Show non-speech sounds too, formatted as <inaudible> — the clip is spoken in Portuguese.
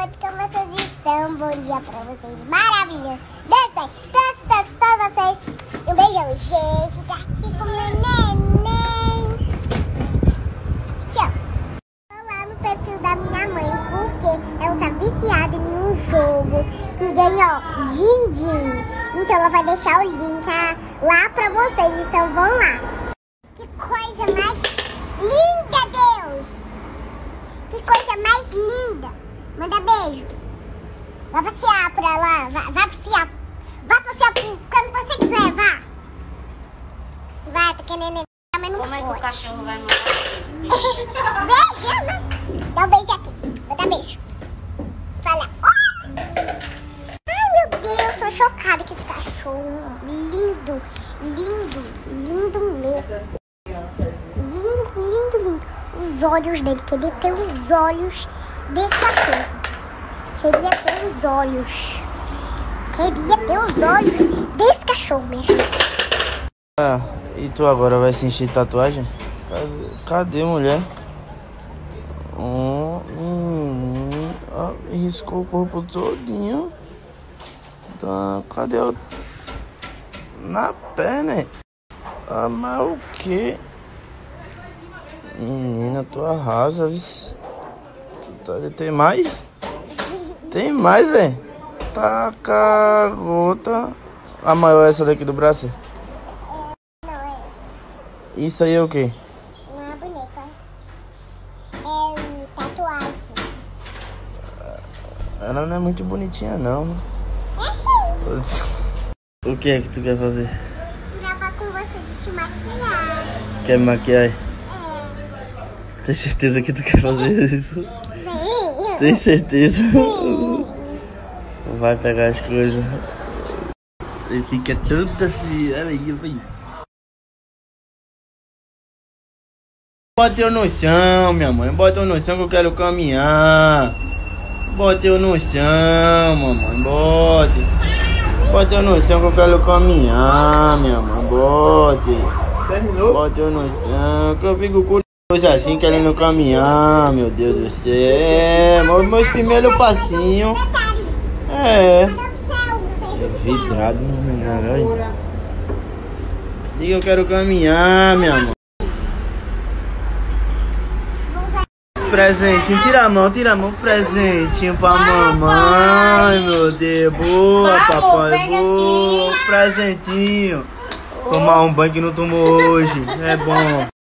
amores, como vocês estão? Bom dia pra vocês, maravilhoso. Dancem, todos, todos, todos vocês. Um beijão, gente, tá aqui com meu neném. Tchau. Vou lá no perfil da minha mãe, porque ela tá viciada em um jogo que ganhou din-din. Então ela vai deixar o link lá pra vocês, então vão lá. Que coisa mais linda, Deus! Que coisa mais linda! Manda beijo. Vai passear pra lá. Vai, vai passear. Vai passear pro- quando você quiser, vá. Vai, tá querendo entrar, mas não Como é que o cachorro vai mandar <laughs> Beijo, né? Dá um beijo aqui. Vou dar beijo. Fala. Oi! Ai, meu Deus, tô chocada com esse cachorro. Lindo, lindo, lindo mesmo. Lindo, lindo, lindo. Os olhos dele, queria ter os olhos desse cachorro. Queria ter os olhos. Queria ter os olhos desse cachorro, gente. Ah, e tu agora vai se encher tatuagem? Cadê, cadê mulher? Oh, menino, ó, riscou o corpo todinho. Tá, cadê o... Na perna? Ah, mas o que? Menina, tu arrasa, vice. Tá, tem mais? Tem mais, é? Tá, gota. A maior é essa daqui do braço? Não, é Isso aí é o quê? uma boneca. É tatuagem. Ela não é muito bonitinha, não. É sim. O que é que tu quer fazer? Gravar com você de te maquiar. Quer me maquiar? É. Tem certeza que tu quer fazer isso? Tem certeza? Vai pegar as coisas. E fica tudo assim. Olha aí. Bota eu no chão, minha mãe. Bota eu no chão que eu quero caminhar. Bota eu no chão, mamãe. Bote. Eu no chão que eu quero caminhar, minha mãe. Bote. Terminou? Eu no chão que eu fico curioso assim, querendo caminhar, meu Deus do céu. Meus, primeiros passinhos. É. É vidrado menor, Diga eu quero caminhar, minha mãe. Presentinho, tira a mão, tira a mão, presentinho pra mamãe, meu Deus, boa, papai, boa, presentinho. Tomar um banho que não tomou hoje, é bom.